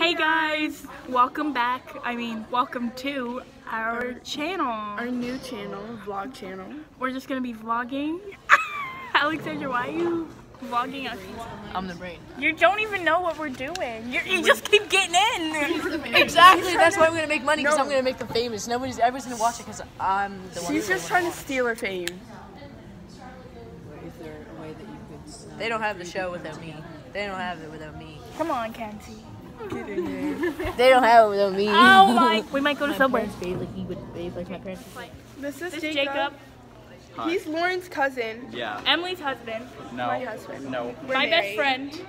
Hey guys, welcome back. I mean, welcome to our channel. Our new channel, vlog channel. We're just gonna be vlogging. Alexander, why are you vlogging us? I'm the brain. You don't even know what we're doing. you you just keep getting in. Exactly. That's why I'm gonna make money because I'm gonna make them famous. Nobody's everyone's gonna watch it because I'm the one. She's just trying to steal her fame. Is there a way that you could snap? They don't have the show without me. They don't have it without me. Come on, Kenzie. They don't have it without me. Oh my! We might go to Subway. bathe like he would bathe like my parents. This is This is Jacob. Jacob, He's Lauren's cousin. Yeah. Emily's husband, No. My husband. No. We're my best friend,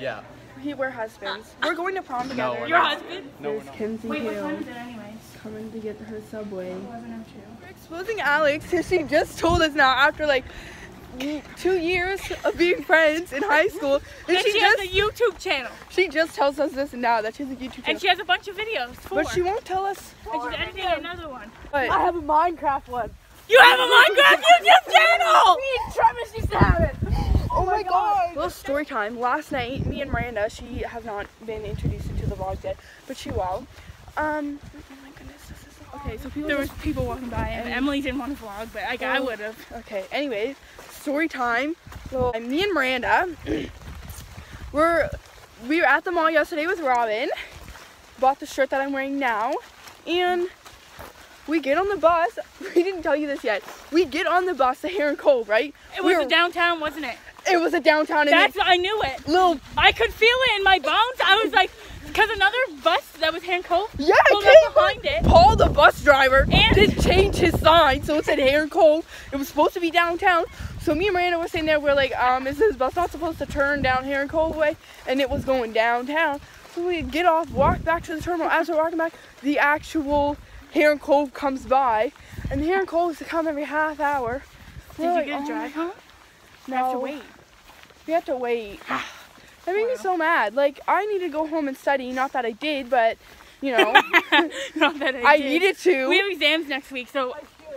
Yeah. He, we're husbands. We're going to prom together. we're your not. husband. No, we're There's not. Kenzie Wait, what Hill time is it anyways? coming to get her subway. 11:02. We're exposing Alex because she just told us now after like two years of being friends in high school. And And she she just has a YouTube channel, she just tells us this now that she has a YouTube channel. and she has a bunch of videos. Four. but she won't tell us. And she's editing another one. But have a Minecraft one. You have a Minecraft YouTube channel! Travis used to have it. Oh my god! Little story time. Last night, me and Miranda, she has not been introduced into the vlog yet, but she will. Um, oh my goodness, this is okay. So people There was people walking by, and Emily didn't want to vlog, but like I Oh. would have. okay. Anyways, story time. So me and Miranda, we're we were at the mall yesterday with Robin. Bought the shirt that I'm wearing now, and we get on the bus. We didn't tell you this yet. We get on the bus to Heron Cove, right? It We was were- a downtown, wasn't it? It was a downtown. That's then I knew it. little I could feel it in my bones. I was like, because another bus that was Hand Cove Yeah, pulled it up behind it. Paul, the bus driver, And- did change his sign, so it said Heron Cove. It was supposed to be downtown. So me and Miranda were sitting there. We're like, um, is this bus not supposed to turn down Heron Cove way? And it was going downtown. So we get off, walk back to the terminal. As we're walking back, the actual Heron Cove comes by, and the Heron Cove is to come every half hour. Did We're you like, get a oh, drive home? No, have to wait. We have to wait. That made me so mad. Like I need to go home and study. Not that I did, but you know, Not that I, I did. needed to. We have exams next week, so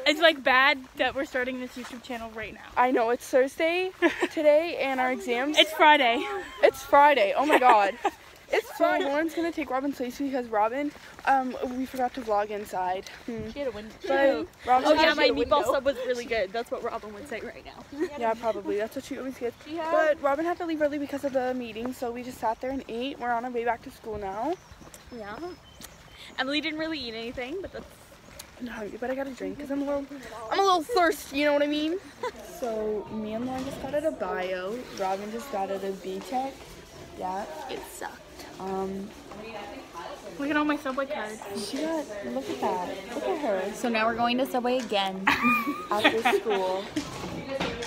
it's like bad that we're starting this YouTube channel right now. I know it's Thursday today, and our exams. It's Friday. It's Friday. Oh my God. It's Friday. Lauren's gonna take Robin's place because Robin, um, we forgot to vlog inside. Hmm. She had a win. But Robin Oh yeah, my a meatball window. sub was really good. That's what Robin would say right now. Yeah, probably. That's what she always gets. But Robin had to leave early because of the meeting, so we just sat there and ate. We're on our way back to school now. Yeah. Emily didn't really eat anything, but that's I'm hungry, but I got a drink because I'm a little, I'm a little thirsty. You know what I mean? So me and Lauren just got out of bio. Robin just got out of B Tech. Yeah. it sucked. Um, Look at all my Subway cards. she got. Look at that. Look at her. So now we're going to Subway again. after school.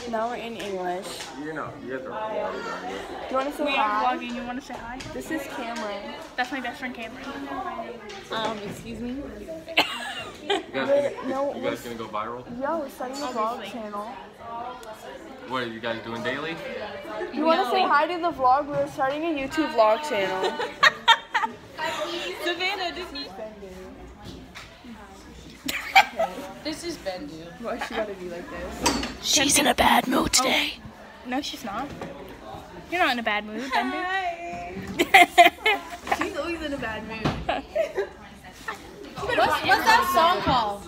now we're in English. You know, you guys are Do you want to say We are vlogging. You want to say hi? This is Cameron. That's my best friend Cameron. Um, excuse me. You guys gonna, No, you guys gonna go viral? yeah, we're starting a vlog channel. What are you guys doing daily? You want to say hi to the vlog? We're starting a YouTube vlog channel. Savannah, Disney. This is Bendu. Why she gotta be like this? She's in a bad mood oh. today. No, she's not. You're not in a bad mood, Bendu. She's always in a bad mood. What's, what's that song called?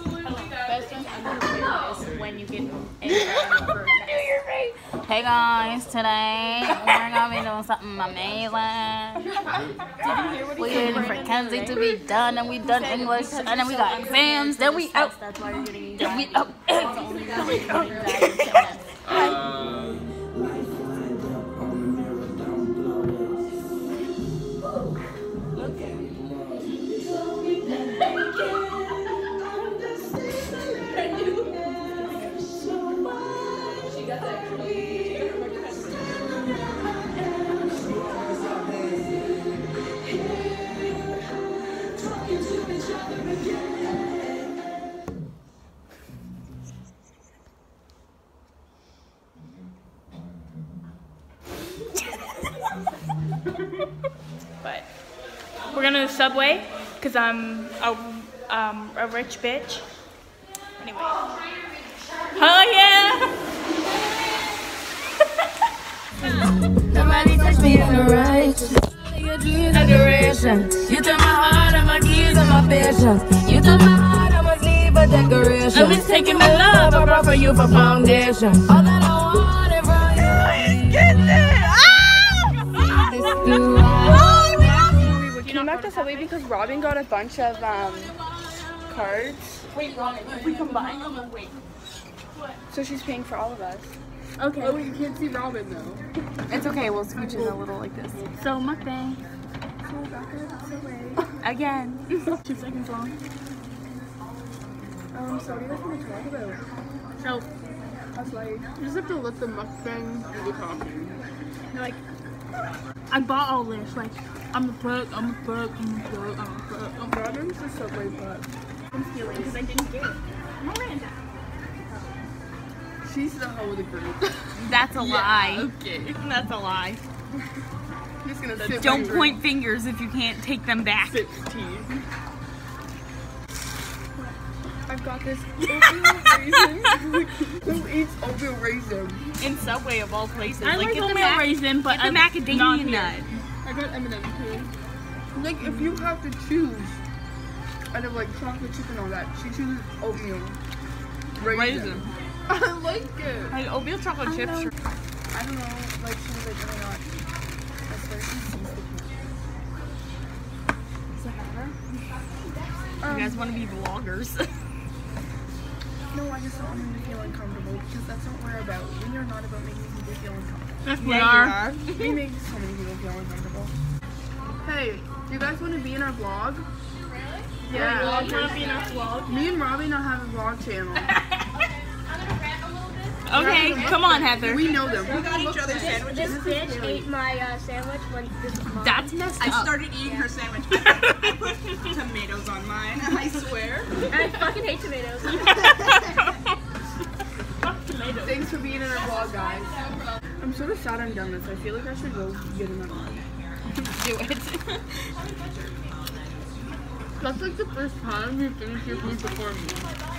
Best friends is when you get Hey guys, today we're gonna be doing something amazing. We're waiting for Kenzie to be done, and we done English, and then we got exams, then we out, That's why you're getting then we out. gonna to Subway because I'm a, um, a rich bitch. Anyway. Oh yeah! Nobody touched me in the right. Your dreams are duration. You took my heart and my keys and my patience. You took my heart, I must leave a decoration. I'm just taking my love, I brought for you for foundation. All that I wanted We came back to Subway because Robin got a bunch of um, cards. Wait, Robin, if we combine, wait. So she's paying for all of us. Okay. Oh, you can't see Robin though. It's okay. We'll scooch in a little like this. So mukbang So back at again. Two seconds long. Um, so what do you guys want to talk about? So That's like, you just have to let the mukbang do the talking. like, I bought all this. Like, I'm a plug. I'm a plug. I'm a plug. I'm a plug. I'm oh, Robin's the Subway butt. I'm stealing because I didn't get it. Miranda. She's the hoe of the group. That's a lie. Okay. That's a lie. I'm just gonna sip Don't my drink. point fingers if you can't take them back. Sip tea. I've got this oatmeal raisin. Who eats oatmeal raisin? In Subway of all places. I like get the oatmeal raisin, but get the macadamia not nut. I got M&M too. Like if you have to choose out of like chocolate chip and all that, she chooses oatmeal raisin. Raisin. I like it. Like oatmeal chocolate chips. Sure. I don't know, like she was like, oh my god. I swear she sees the Does that matter? Um, You guys want to be vloggers? no, I just don't want them to feel uncomfortable because that's what we're about. We are not about making people feel uncomfortable. Yes, we are. we make so many people feel uncomfortable. Hey, do you guys want to be in our vlog? Really? Yeah. Me and Robbie now have a vlog channel. Okay, come on, Heather. We know them. We got each other's sandwiches. This bitch ate my uh, sandwich when this was mine. That's messed up. I started eating her sandwich. I put tomatoes on mine. I swear. I fucking hate tomatoes. Thanks for being in our vlog, guys. I'm sort of sad I'm done this. I feel like I should go get another one. Do it. That's like the first time you finish your food before me.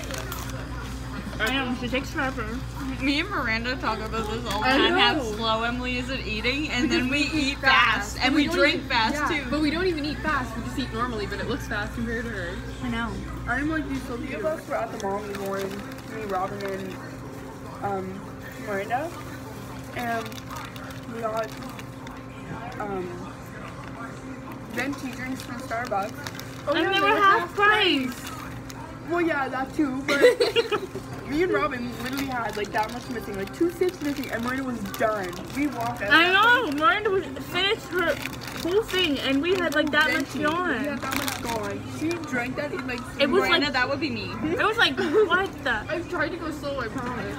I know, she takes forever. Me and Miranda talk about this all the I time. How slow Emily is at eating, and then we eat fast, and we don't drink even- fast yeah, too. But we don't even eat fast. We just eat normally, but it looks fast compared to her. I know. I'm like you so few of us were at the mall this morning. Me, Robin, and um, Miranda, and we got um, venti drinks from Starbucks. Oh, And they were half price. Well, yeah, that too. But me and Robin literally had like that much missing, like two sips missing, and Miranda was done. We walked out. I know. Miranda was finished her whole thing, and we had like that much Venti. We gone. had that much gone. She drank that in like. It was Miranda, like that would be me. it was like what the? I tried to go slow, I promise.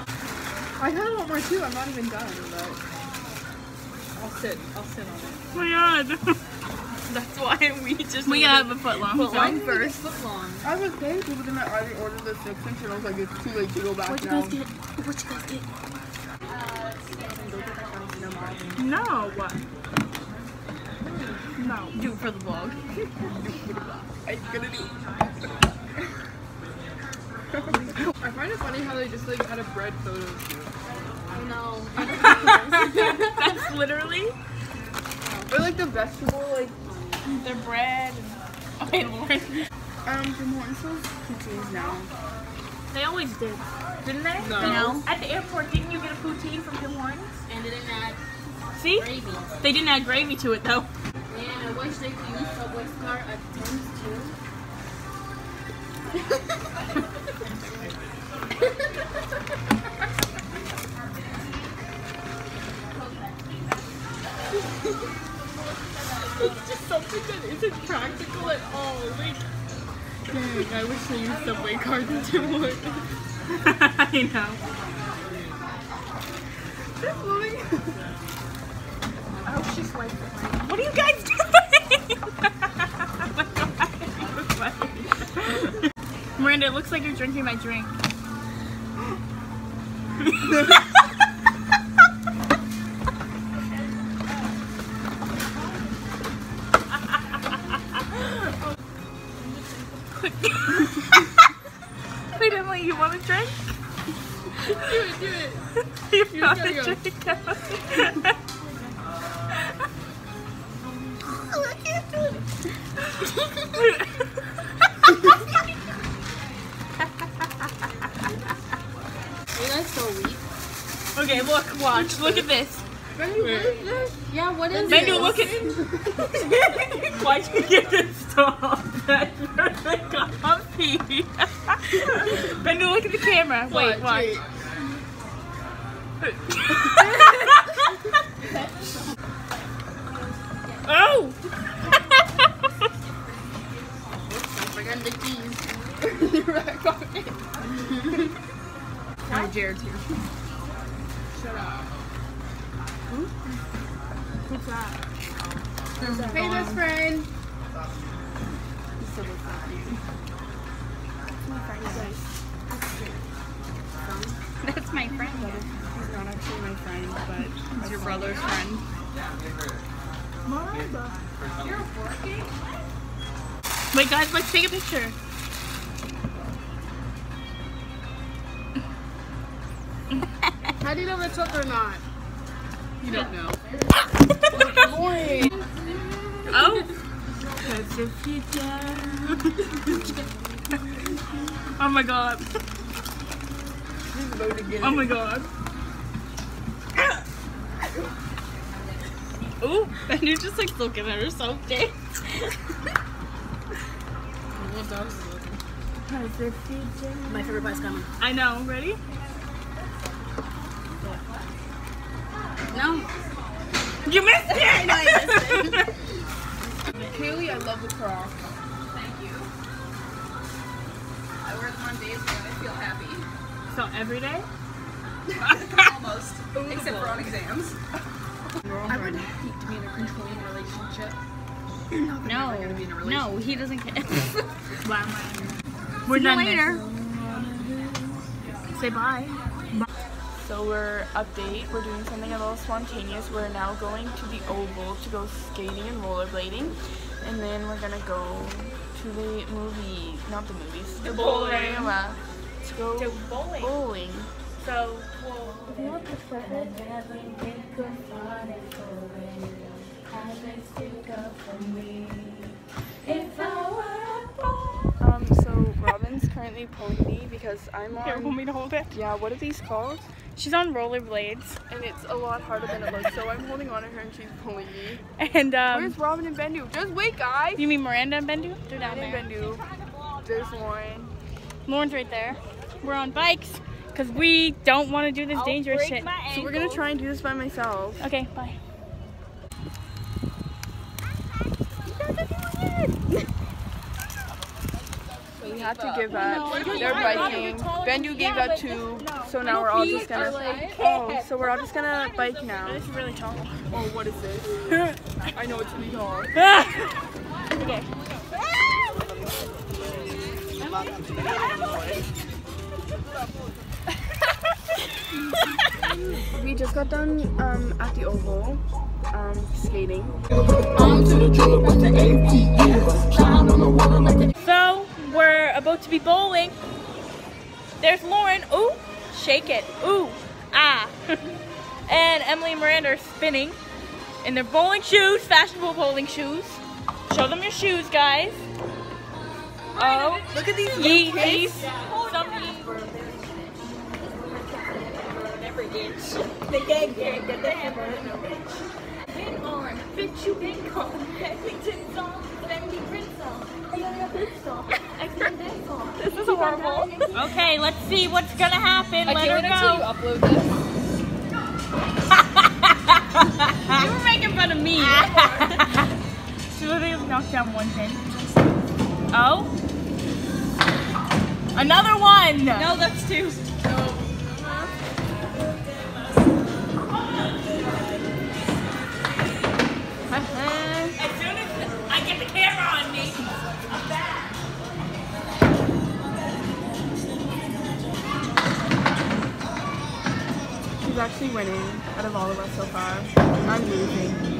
I kind of want more too. I'm not even done, but I'll sit. I'll sit on it. Oh my god. That's why we just We gotta have a foot long. put so- line first. Foot long. I was saying people didn't already order the six inch, and I was like, it's too late to go back What you now. guys get? What you guys get? No. What? No. Do it for the vlog. I'm gonna do. I find it funny how they just like had a bread photo of you. That's literally Or like the vegetable, like the bread. And, okay, Lauren. um, Tim Hortons sells poutines now. They always did, didn't they? No. No. At the airport, didn't you get a poutine from Tim Hortons? And it didn't add See? gravy. They didn't add gravy to it though. And I wish they could use Subway's car at times too. It's just something that isn't practical at all. Like, dang, I wish they used Subway cards in Tim Hortons. I know. Oh, she's white. What are you guys doing? Miranda, it looks like you're drinking my drink. Wait, Emily, you want a drink? do it, do it. You want a drink? You guys so weak. Okay, look, watch. Look at this. Yeah, what is Bendu, it? look at. Why'd you get this stop? Really comfy. Look at the camera. Wait, watch. oh! The keys. Now Jared's here. Hey, best friend. That's my friend. He's not actually my friend, but he's your brother's friend. Miranda, you're working? Wait, guys, let's take a picture. How do you know if it took or not? You don't know. Oh. Cause if you down. oh my god. Oh my god. Ooh, and you're just like looking at her so big. My favorite part's coming. I know, ready? No. You missed it! Kaylee, I love the croc. I wear them on days when I feel happy. so every day? Almost. Except for on exams. I would hate to be in a controlling relationship. No. No, he doesn't care. Why am I? We're done later. Say bye. So we're update. We're doing something a little spontaneous. We're now going to the Oval to go skating and rollerblading, and then we're gonna go to the movie, not the movies, the bowling. area to go To bowling. bowling. So, Um, so Robin's currently pulling me because I'm here, want me to hold it? Yeah, what are these called? She's on rollerblades. And it's a lot harder than it looks. So I'm holding on to her and she's pulling me. And, um, Where's Robin and Bendu? Just wait, guys. you mean Miranda and Bendu? They're down Robin there. and Bendu. There's Lauren. Lauren's right there. We're on bikes because we don't want to do this dangerous shit. So we're gonna try and do this by myself. Okay, bye. We have to give up. They're biking. Bendu gave up too, so now we're all just gonna. Oh, so we're all just gonna bike now. This is really tall. Oh, what is this? I know it's really hard. okay. We just got done um, at the Oval um, skating. To be bowling. There's Lauren. Ooh, shake it. Ooh, ah. and Emily and Miranda are spinning in their bowling shoes, fashionable bowling shoes. Show them your shoes, guys. Oh, Look at these Yeezys. Some This Okay, let's see what's gonna happen. Let her go. upload this. you were making fun of me. she literally knocked down one pin. Oh. Another one. No, that's two. Winning out of all of us so far. I'm losing.